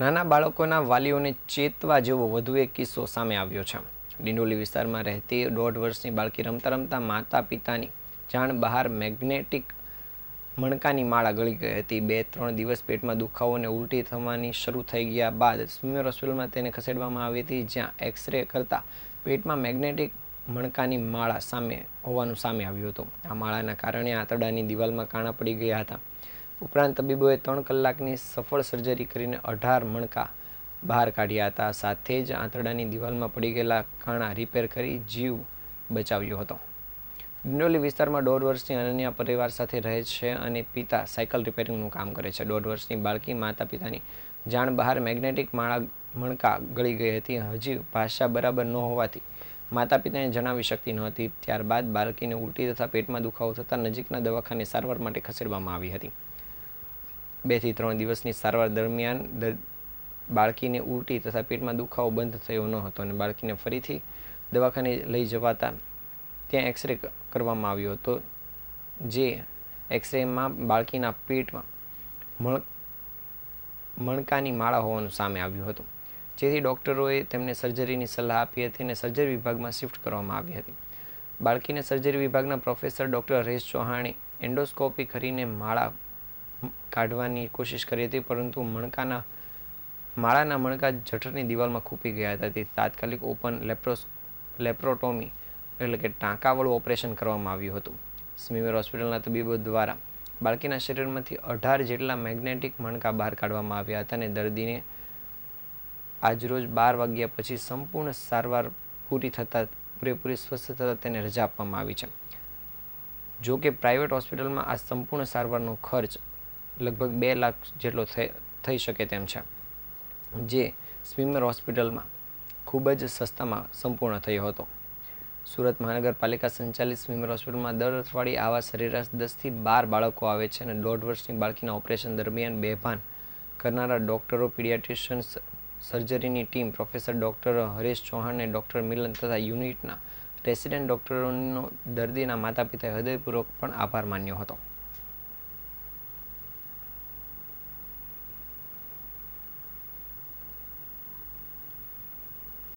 નાના બાળકોના વાલીઓને ચેતવા જેવો વધુ એક કિસ્સો સામે આવ્યો છે. ડિંડોલી વિસ્તારમાં રહેતી દોઢ વર્ષની બાળકી રમતા રમતા માતા પિતાની જાણ બહાર મેગ્નેટિક મણકાની માળા ગળી ગઈ હતી. બે ત્રણ દિવસ પેટમાં દુખાવો અને ઉલટી થવાની શરૂ થઈ ગયા બાદ સ્વિમર હોસ્પિટલમાં તેને ખસેડવામાં આવી હતી, જ્યાં એક્સરે કરતા પેટમાં મેગ્નેટિક મણકાની માળા સામે હોવાનું સામે આવ્યું હતું. આ માળાના કારણે આંતરડાની દિવાલમાં કાણા પડી ગયા હતા. ઉપરાંત તબીબોએ ત્રણ કલાકની સફળ સર્જરી કરીને અઢાર મણકા બહાર કાઢ્યા હતા. સાથે જ આંતરડાની દિવાલમાં પડી ગયેલા કાણા રિપેર કરી જીવ બચાવ્યો હતો. ડિંડોલી વિસ્તારમાં દોઢ વર્ષની અનન્યા પરિવાર સાથે રહે છે અને પિતા સાયકલ રિપેરિંગનું કામ કરે છે. દોઢ વર્ષની બાળકી માતા પિતાની જાણ બહાર મેગ્નેટિક માળા મણકા ગળી ગઈ હતી. હજી ભાષા બરાબર ન હોવાથી માતા પિતાને જણાવી શકતી ન હતી. ત્યારબાદ બાળકીને ઉલટી તથા પેટમાં દુખાવો થતાં નજીકના દવાખાને સારવાર માટે ખસેડવામાં આવી હતી. બેથી ત્રણ દિવસની સારવાર દરમિયાન બાળકીને ઉલટી તથા પેટમાં દુખાવો બંધ થયો ન હતો અને બાળકીને ફરીથી દવાખાને લઈ જવાતા ત્યાં એક્સરે કરવામાં આવ્યો હતો. જે એક્સરેમાં બાળકીના પેટમાં મણ મણકાની માળા હોવાનું સામે આવ્યું હતું. જેથી ડૉક્ટરોએ તેમને સર્જરીની સલાહ આપી હતી અને સર્જરી વિભાગમાં શિફ્ટ કરવામાં આવી હતી. બાળકીને સર્જરી વિભાગના પ્રોફેસર ડૉક્ટર હરેશ ચૌહાણે એન્ડોસ્કોપી કરીને માળા કાઢવાની કોશિશ કરી હતી, પરંતુ મણકાના, માળાના મણકા જઠરની દિવાલમાં ખૂપી ગયા હતા. તે તાત્કાલિક ઓપન લેપ્રોસ, લેપ્રોટોમી એટલે કે ટાંકાવાળું ઓપરેશન કરવામાં આવ્યું હતું. સ્મીમેર હોસ્પિટલના તબીબો દ્વારા બાળકીના શરીરમાંથી અઢાર જેટલા મેગ્નેટિક મણકા બહાર કાઢવામાં આવ્યા હતા અને દર્દીને આજરોજ બાર વાગ્યા પછી સંપૂર્ણ સારવાર પૂરી થતાં, પૂરેપૂરી સ્વસ્થ થતાં તેને રજા આપવામાં આવી છે. જો કે પ્રાઇવેટ હોસ્પિટલમાં આ સંપૂર્ણ સારવારનો ખર્ચ લગભગ બે લાખ જેટલો થઈ શકે તેમ છે. જે સ્વિમર હોસ્પિટલમાં ખૂબ જ સસ્તામાં સંપૂર્ણ થયો હતો. સુરત મહાનગરપાલિકા સંચાલિત સ્વિમર હોસ્પિટલમાં દર અઠવાડિયે આવા સરેરાશ દસથી બાર બાળકો આવે છે અને દોઢ વર્ષની બાળકીના ઓપરેશન દરમિયાન બેભાન કરનારા ડૉક્ટરો paediatricians સર્જરીની team, professor doctor Haresh Chauhan અને ડૉક્ટર મિલન તથા યુનિટના રેસિડેન્ટ ડૉક્ટરોનો દર્દીના માતા પિતાએ હૃદયપૂર્વક પણ આભાર માન્યો હતો.